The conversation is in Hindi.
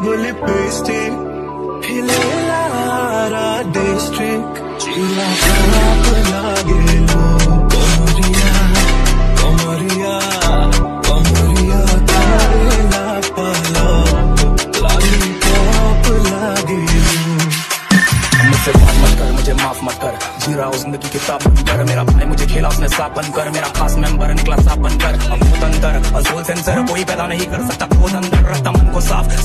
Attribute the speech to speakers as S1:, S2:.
S1: double लिपस्टिक हिले डिस्ट्रिक्ट चीला खराब लागे लो कमरिया कमरिया कमरिया करेला पालो लॉलीपॉप लागे
S2: मुझसे बात मत कर मुझे माफ़ मत कर जी रहा ज़िंदगी किताब ताप कर मेरा भाई मुझे खेला उसने साफ़ बंद कर मेरा खास मेंबर निकला साफ़ बंद कर हम खुद अंदर अजोल सेंसर कोई पैदा नहीं कर सकता खुद अंदर रखता मन को साफ़